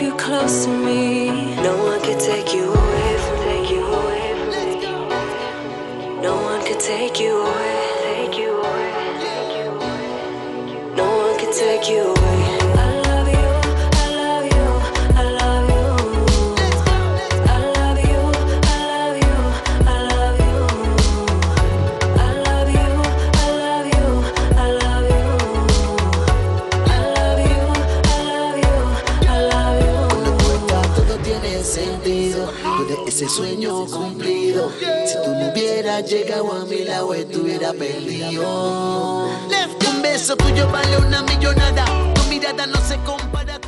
you close to me. No one can take you away from take you away from. No one can take you away, take you away, take you away. No one can take you away. Sentido. Tú eres ese sueño cumplido. Si tú no hubieras llegado a mi lado, estuviera perdido. Un beso tuyo vale una millonada. Tu mirada no se compara